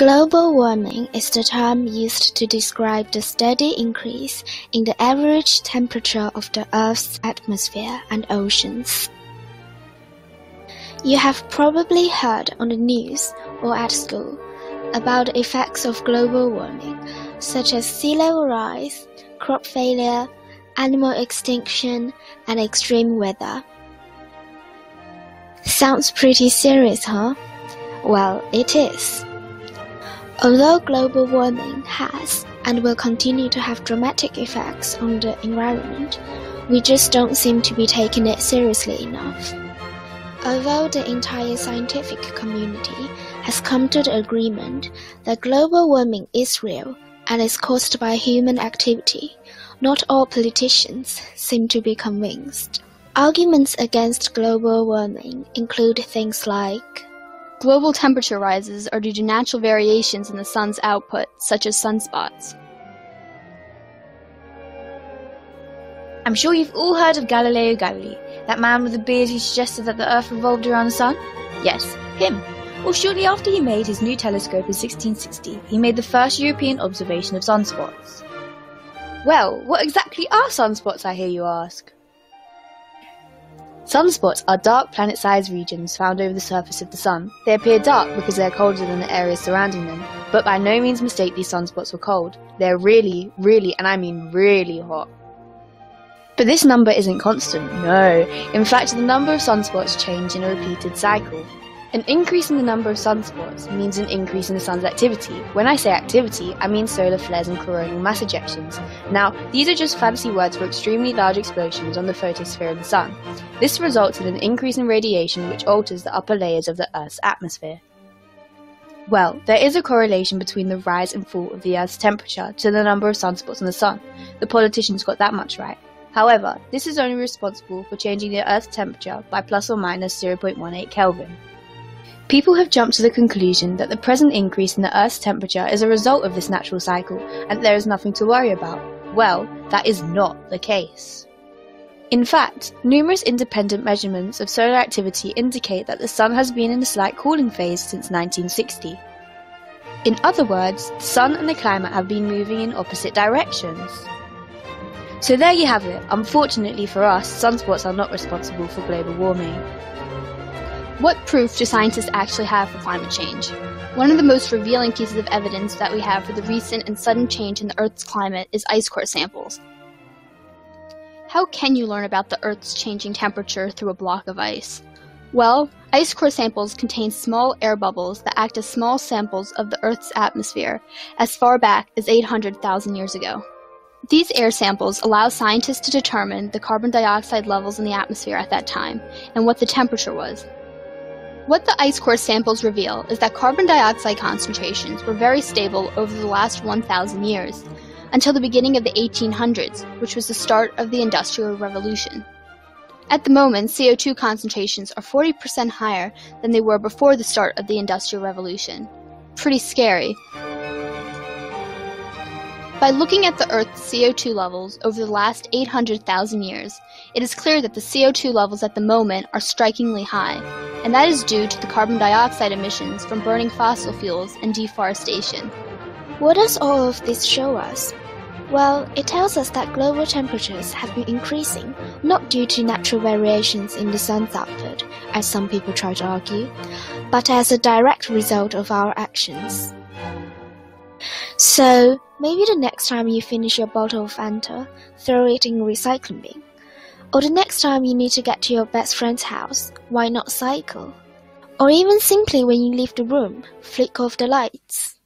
Global warming is the term used to describe the steady increase in the average temperature of the Earth's atmosphere and oceans. You have probably heard on the news or at school about the effects of global warming, such as sea level rise, crop failure, animal extinction, and extreme weather. Sounds pretty serious, huh? Well, it is. Although global warming has and will continue to have dramatic effects on the environment, we just don't seem to be taking it seriously enough. Although the entire scientific community has come to the agreement that global warming is real and is caused by human activity, not all politicians seem to be convinced. Arguments against global warming include things like Global temperature rises are due to natural variations in the sun's output, such as sunspots. I'm sure you've all heard of Galileo Galilei, that man with the beard who suggested that the Earth revolved around the sun? Yes, him. Well, shortly after he made his new telescope in 1660, he made the first European observation of sunspots. Well, what exactly are sunspots, I hear you ask? Sunspots are dark planet-sized regions found over the surface of the Sun. They appear dark because they are colder than the areas surrounding them, but by no means mistake these sunspots for cold. They're really, really, and I mean really hot. But this number isn't constant, no. In fact, the number of sunspots change in a repeated cycle. An increase in the number of sunspots means an increase in the sun's activity. When I say activity, I mean solar flares and coronal mass ejections. Now, these are just fancy words for extremely large explosions on the photosphere of the sun. This results in an increase in radiation which alters the upper layers of the Earth's atmosphere. Well, there is a correlation between the rise and fall of the Earth's temperature to the number of sunspots on the sun. The politicians got that much right. However, this is only responsible for changing the Earth's temperature by plus or minus 0.18 Kelvin. People have jumped to the conclusion that the present increase in the Earth's temperature is a result of this natural cycle and there is nothing to worry about. Well, that is not the case. In fact, numerous independent measurements of solar activity indicate that the Sun has been in a slight cooling phase since 1960. In other words, the Sun and the climate have been moving in opposite directions. So there you have it. Unfortunately for us, sunspots are not responsible for global warming. What proof do scientists actually have for climate change? One of the most revealing pieces of evidence that we have for the recent and sudden change in the Earth's climate is ice core samples. How can you learn about the Earth's changing temperature through a block of ice? Well, ice core samples contain small air bubbles that act as small samples of the Earth's atmosphere as far back as 800,000 years ago. These air samples allow scientists to determine the carbon dioxide levels in the atmosphere at that time and what the temperature was. What the ice core samples reveal is that carbon dioxide concentrations were very stable over the last 1,000 years, until the beginning of the 1800s, which was the start of the Industrial Revolution. At the moment, CO2 concentrations are 40% higher than they were before the start of the Industrial Revolution. Pretty scary, by looking at the Earth's CO2 levels over the last 800,000 years, it is clear that the CO2 levels at the moment are strikingly high, and that is due to the carbon dioxide emissions from burning fossil fuels and deforestation. What does all of this show us? Well, it tells us that global temperatures have been increasing, not due to natural variations in the sun's output, as some people try to argue, but as a direct result of our actions. So, maybe the next time you finish your bottle of Fanta, throw it in recycling bin. Or the next time you need to get to your best friend's house, why not cycle? Or even simply when you leave the room, flick off the lights.